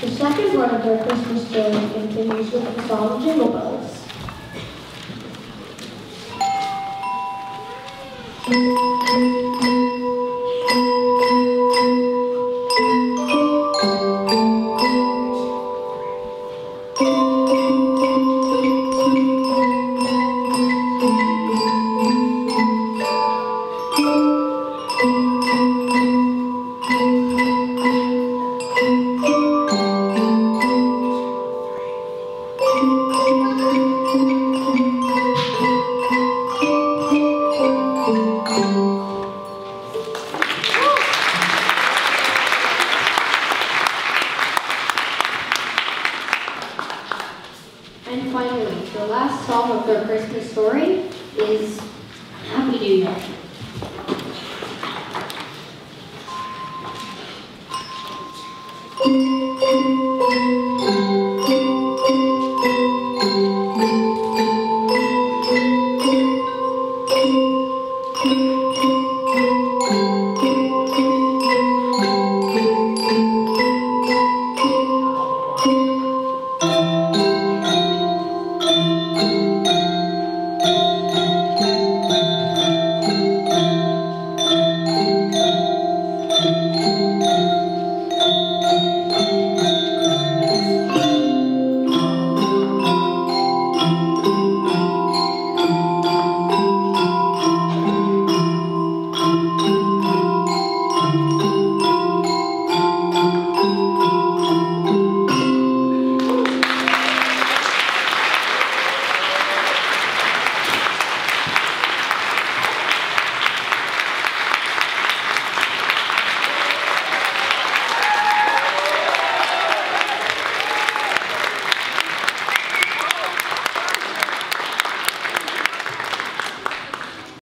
The second part of their Christmas story continues with the song Jingle Bells. And finally, the last song of the Christmas story is Happy New Year.